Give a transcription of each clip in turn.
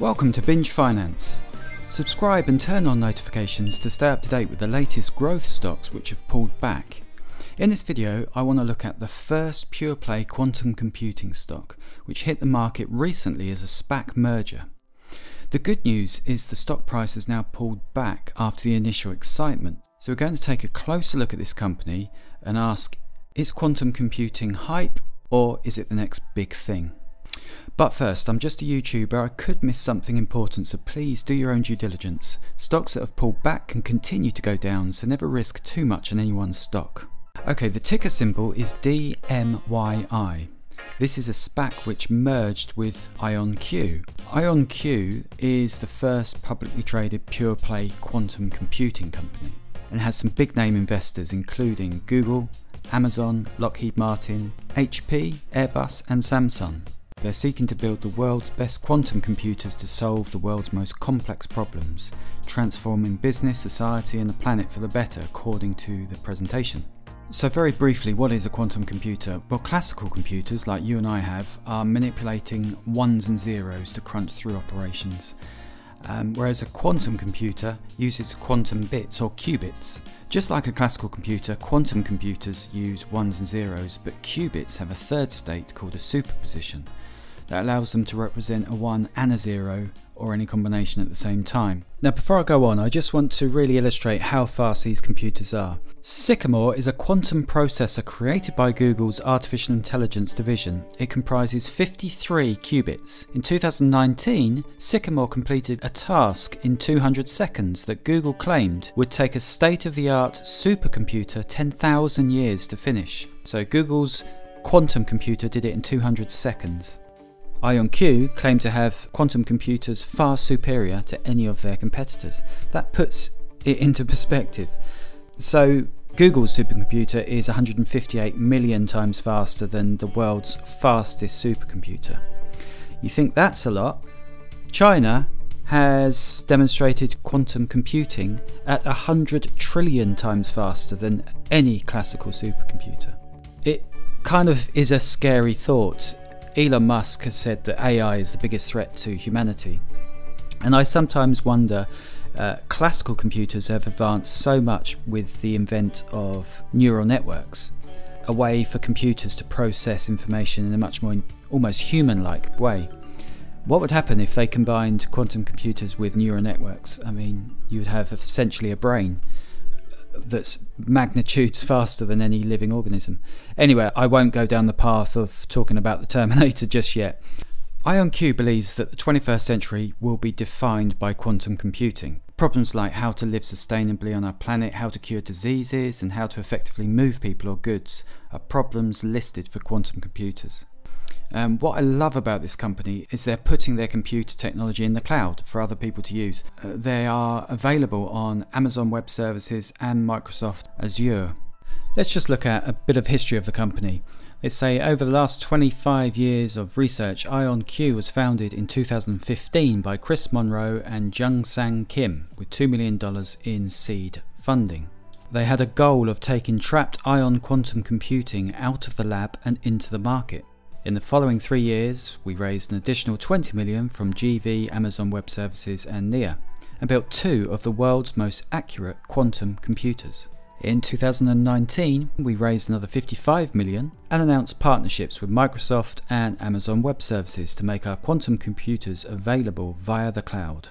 Welcome to Binge Finance. Subscribe and turn on notifications to stay up to date with the latest growth stocks which have pulled back. In this video, I want to look at the first pure play quantum computing stock, which hit the market recently as a SPAC merger. The good news is the stock price has now pulled back after the initial excitement. So we're going to take a closer look at this company and ask is quantum computing hype or is it the next big thing? But first, I'm just a YouTuber, I could miss something important, so please do your own due diligence. Stocks that have pulled back can continue to go down, so never risk too much in any one stock. Okay, the ticker symbol is DMYI. This is a SPAC which merged with IonQ. IonQ is the first publicly traded pure play quantum computing company and has some big name investors including Google, Amazon, Lockheed Martin, HP, Airbus, and Samsung. They're seeking to build the world's best quantum computers to solve the world's most complex problems, transforming business, society, and the planet for the better, according to the presentation. So, very briefly, what is a quantum computer? Well, classical computers, like you and I have, are manipulating ones and zeros to crunch through operations. Um, whereas a quantum computer uses quantum bits or qubits. Just like a classical computer, quantum computers use ones and zeros, but qubits have a third state called a superposition that allows them to represent a 1 and a 0 or any combination at the same time. Now before I go on, I just want to really illustrate how fast these computers are. Sycamore is a quantum processor created by Google's Artificial Intelligence division. It comprises 53 qubits. In 2019, Sycamore completed a task in 200 seconds that Google claimed would take a state-of-the-art supercomputer 10,000 years to finish. So Google's quantum computer did it in 200 seconds. IonQ claim to have quantum computers far superior to any of their competitors. That puts it into perspective. So, Google's supercomputer is 158 million times faster than the world's fastest supercomputer. You think that's a lot? China has demonstrated quantum computing at 100 trillion times faster than any classical supercomputer. It kind of is a scary thought Elon Musk has said that AI is the biggest threat to humanity. And I sometimes wonder uh, classical computers have advanced so much with the invent of neural networks, a way for computers to process information in a much more almost human like way. What would happen if they combined quantum computers with neural networks? I mean, you would have essentially a brain that's magnitudes faster than any living organism. Anyway, I won't go down the path of talking about the Terminator just yet. IonQ believes that the 21st century will be defined by quantum computing. Problems like how to live sustainably on our planet, how to cure diseases, and how to effectively move people or goods are problems listed for quantum computers. Um, what I love about this company is they're putting their computer technology in the cloud for other people to use. Uh, they are available on Amazon Web Services and Microsoft Azure. Let's just look at a bit of history of the company. They say over the last 25 years of research, IonQ was founded in 2015 by Chris Monroe and Jungsang Kim with $2 million in seed funding. They had a goal of taking trapped ion quantum computing out of the lab and into the market. In the following three years, we raised an additional 20 million from GV, Amazon Web Services, and NEA, and built two of the world's most accurate quantum computers. In 2019, we raised another 55 million and announced partnerships with Microsoft and Amazon Web Services to make our quantum computers available via the cloud.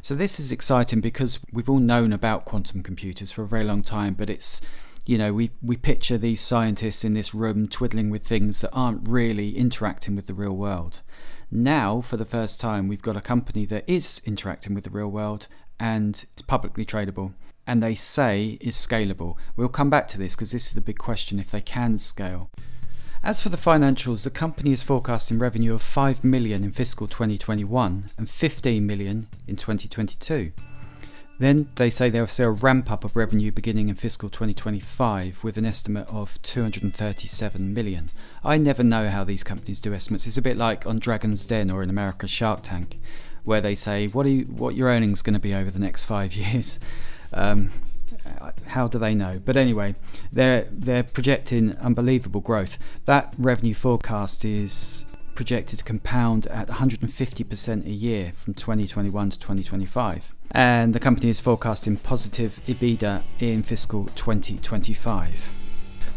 So this is exciting because we've all known about quantum computers for a very long time, but it's you know, we, we picture these scientists in this room twiddling with things that aren't really interacting with the real world. Now, for the first time, we've got a company that is interacting with the real world and it's publicly tradable and they say is scalable. We'll come back to this because this is the big question if they can scale. As for the financials, the company is forecasting revenue of 5 million in fiscal 2021 and 15 million in 2022. Then they say they'll see a ramp up of revenue beginning in fiscal 2025 with an estimate of 237 million. I never know how these companies do estimates. It's a bit like on Dragon's Den or in America Shark Tank, where they say what are you, what your earnings going to be over the next five years. Um, how do they know? But anyway, they're they're projecting unbelievable growth. That revenue forecast is projected to compound at 150% a year from 2021 to 2025. And the company is forecasting positive EBITDA in fiscal 2025.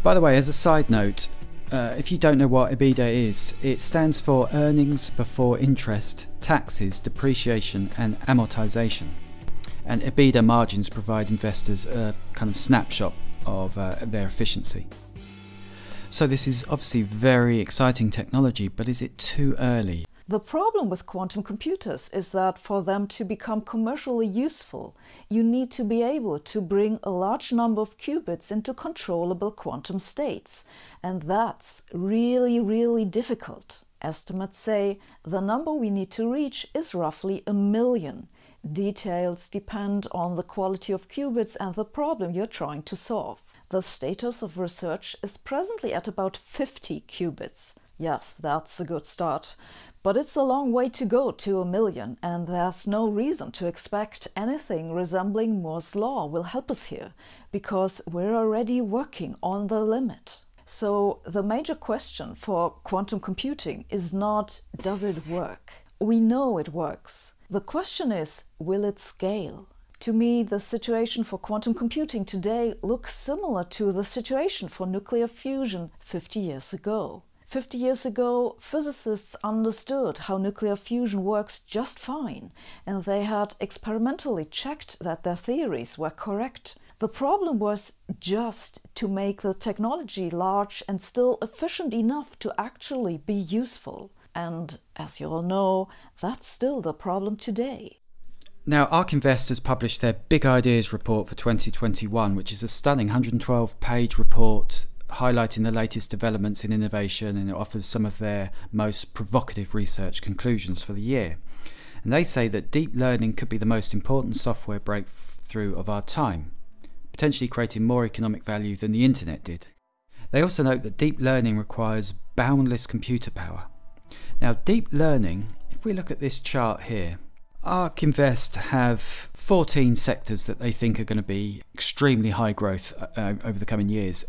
By the way, as a side note, uh, if you don't know what EBITDA is, it stands for earnings before interest, taxes, depreciation, and amortization. And EBITDA margins provide investors a kind of snapshot of uh, their efficiency. So, this is obviously very exciting technology, but is it too early? The problem with quantum computers is that for them to become commercially useful, you need to be able to bring a large number of qubits into controllable quantum states. And that's really, really difficult. Estimates say the number we need to reach is roughly a million. Details depend on the quality of qubits and the problem you're trying to solve. The status of research is presently at about 50 qubits. Yes, that's a good start. But it's a long way to go to a million, and there's no reason to expect anything resembling Moore's Law will help us here, because we're already working on the limit. So the major question for quantum computing is not does it work? We know it works. The question is will it scale? To me, the situation for quantum computing today looks similar to the situation for nuclear fusion 50 years ago. 50 years ago, physicists understood how nuclear fusion works just fine, and they had experimentally checked that their theories were correct. The problem was just to make the technology large and still efficient enough to actually be useful. And as you all know, that's still the problem today. Now, ARK Invest has published their Big Ideas report for 2021, which is a stunning 112 page report highlighting the latest developments in innovation and it offers some of their most provocative research conclusions for the year. And they say that deep learning could be the most important software breakthrough of our time, potentially creating more economic value than the internet did. They also note that deep learning requires boundless computer power. Now, deep learning, if we look at this chart here, ARK Invest have 14 sectors that they think are going to be extremely high growth uh, over the coming years.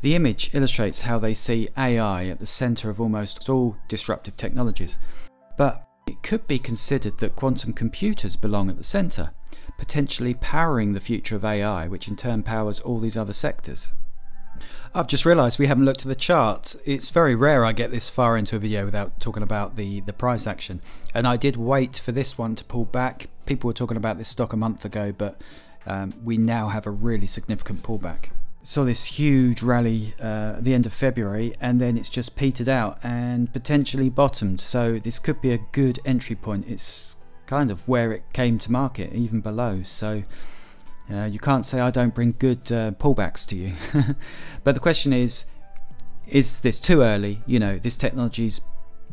The image illustrates how they see AI at the centre of almost all disruptive technologies. But it could be considered that quantum computers belong at the centre, potentially powering the future of AI, which in turn powers all these other sectors. I've just realised we haven't looked at the chart. It's very rare I get this far into a video without talking about the, the price action. And I did wait for this one to pull back. People were talking about this stock a month ago, but um, we now have a really significant pullback saw this huge rally uh, at the end of February and then it's just petered out and potentially bottomed. So this could be a good entry point. It's kind of where it came to market, even below. So uh, you can't say I don't bring good uh, pullbacks to you. but the question is, is this too early? You know, this technology is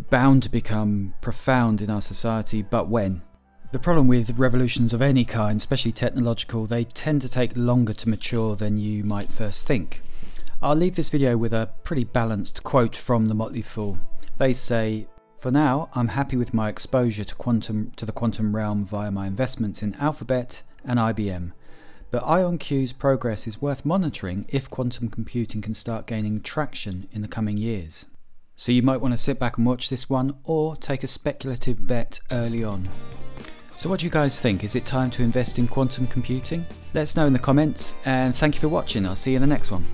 bound to become profound in our society, but when? The problem with revolutions of any kind, especially technological, they tend to take longer to mature than you might first think. I'll leave this video with a pretty balanced quote from the Motley Fool. They say, For now, I'm happy with my exposure to quantum to the quantum realm via my investments in Alphabet and IBM. But IonQ's progress is worth monitoring if quantum computing can start gaining traction in the coming years. So you might want to sit back and watch this one or take a speculative bet early on. So what do you guys think? Is it time to invest in quantum computing? Let us know in the comments and thank you for watching. I'll see you in the next one.